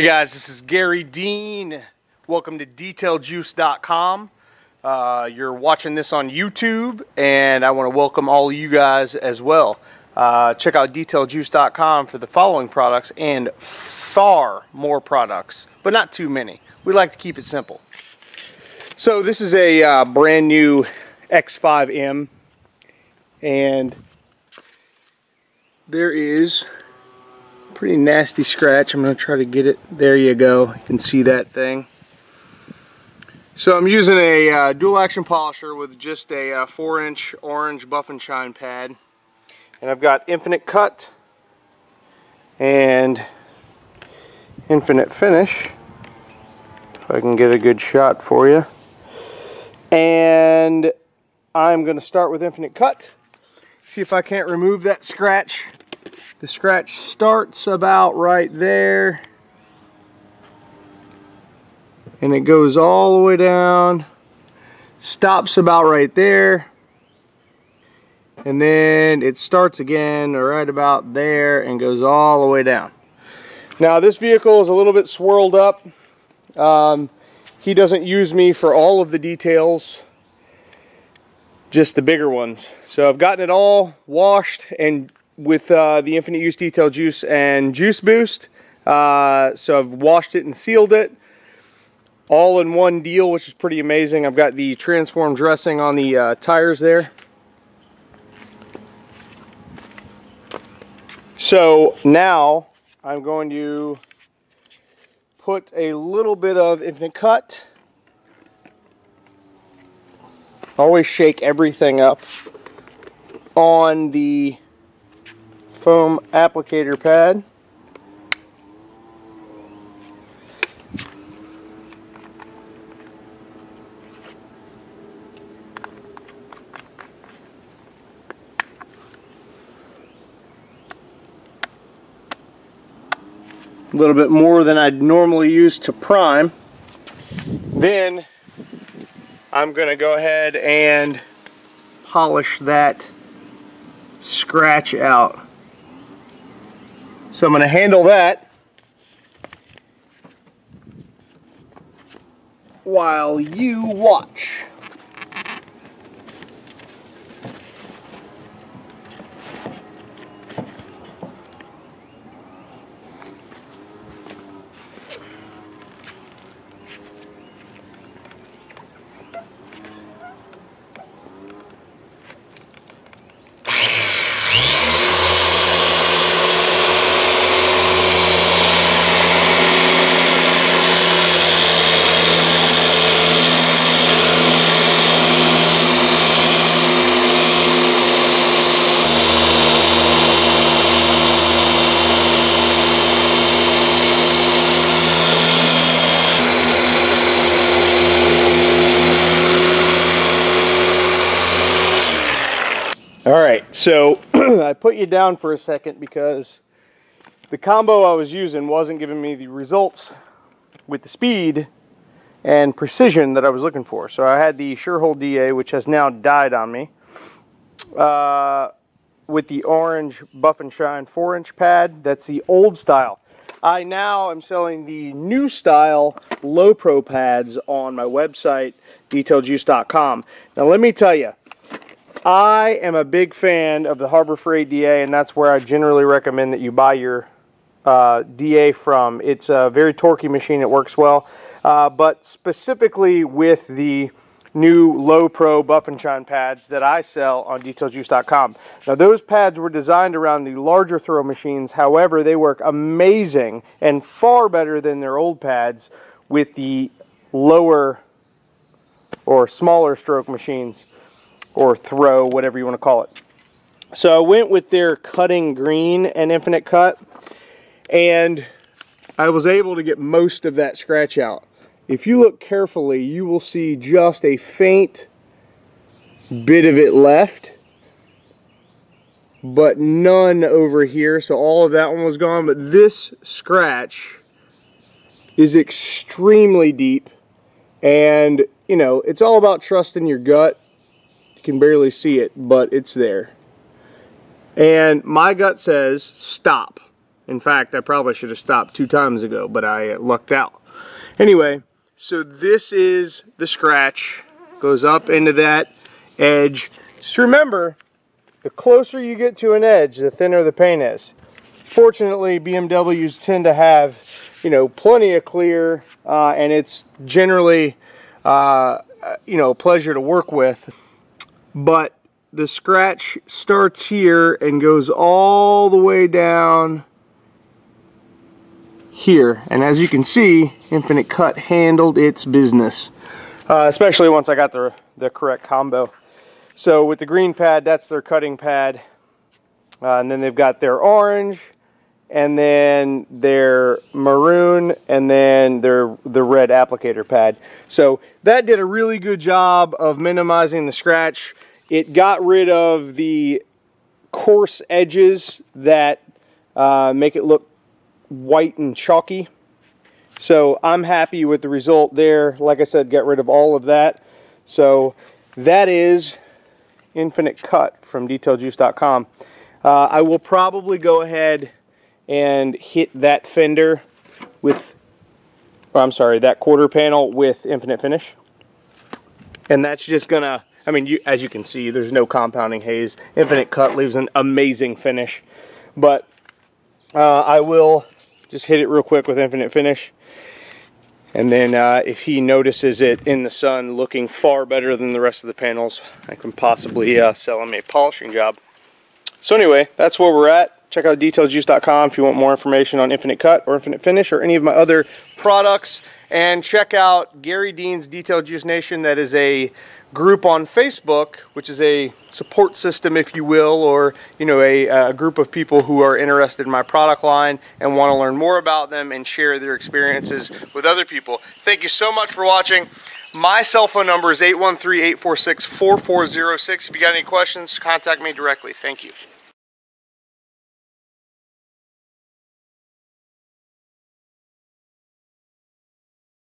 Hey guys, this is Garry Dean. Welcome to DetailJuice.com. Uh, you're watching this on YouTube, and I want to welcome all of you guys as well. Uh, check out DetailJuice.com for the following products and far more products, but not too many. We like to keep it simple. So this is a uh, brand new X5M, and there is pretty nasty scratch. I'm going to try to get it. There you go. You can see that thing. So I'm using a uh, dual action polisher with just a uh, 4 inch orange buff and shine pad. And I've got infinite cut and infinite finish. If I can get a good shot for you. And I'm going to start with infinite cut. See if I can't remove that scratch the scratch starts about right there. And it goes all the way down. Stops about right there. And then it starts again right about there and goes all the way down. Now this vehicle is a little bit swirled up. Um, he doesn't use me for all of the details, just the bigger ones. So I've gotten it all washed and with uh, the Infinite Use Detail Juice and Juice Boost. Uh, so I've washed it and sealed it all in one deal, which is pretty amazing. I've got the transform dressing on the uh, tires there. So now I'm going to put a little bit of Infinite Cut. Always shake everything up on the foam applicator pad. A little bit more than I'd normally use to prime. Then I'm going to go ahead and polish that scratch out. So I'm going to handle that while you watch. Right, so I put you down for a second because the combo I was using wasn't giving me the results with the speed and precision that I was looking for. So I had the Shurhold DA, which has now died on me, uh, with the orange Buff and Shine 4-inch pad. That's the old style. I now am selling the new style low pro pads on my website, detailjuice.com. Now let me tell you, I am a big fan of the Harbor Freight DA, and that's where I generally recommend that you buy your uh, DA from. It's a very torquey machine. It works well. Uh, but specifically with the new low pro buff and shine pads that I sell on detailjuice.com. Now those pads were designed around the larger throw machines. However, they work amazing and far better than their old pads with the lower or smaller stroke machines or throw, whatever you want to call it. So I went with their cutting green and infinite cut and I was able to get most of that scratch out. If you look carefully, you will see just a faint bit of it left, but none over here. So all of that one was gone, but this scratch is extremely deep and you know, it's all about trusting your gut you can barely see it, but it's there. And my gut says stop. In fact, I probably should have stopped two times ago, but I lucked out. Anyway, so this is the scratch. Goes up into that edge. Just remember, the closer you get to an edge, the thinner the paint is. Fortunately, BMWs tend to have, you know, plenty of clear, uh, and it's generally, uh, you know, a pleasure to work with. But the scratch starts here and goes all the way down here. And as you can see, Infinite Cut handled its business, uh, especially once I got the, the correct combo. So with the green pad, that's their cutting pad. Uh, and then they've got their orange, and then their maroon, and then their the red applicator pad. So that did a really good job of minimizing the scratch. It got rid of the coarse edges that uh, make it look white and chalky. So I'm happy with the result there. Like I said, get rid of all of that. So that is Infinite Cut from DetailJuice.com. Uh, I will probably go ahead and hit that fender with, I'm sorry, that quarter panel with Infinite Finish. And that's just gonna, I mean, you, as you can see, there's no compounding haze. Infinite Cut leaves an amazing finish. But uh, I will just hit it real quick with Infinite Finish. And then uh, if he notices it in the sun looking far better than the rest of the panels, I can possibly uh, sell him a polishing job. So anyway, that's where we're at. Check out detailjuice.com if you want more information on Infinite Cut or Infinite Finish or any of my other products. And check out Garry Dean's Detail Juice Nation. That is a group on Facebook, which is a support system, if you will, or you know, a, a, group of people who are interested in my product line and want to learn more about them and share their experiences with other people. Thank you so much for watching. My cell phone number is 813-846-4406. If you got any questions, contact me directly. Thank you.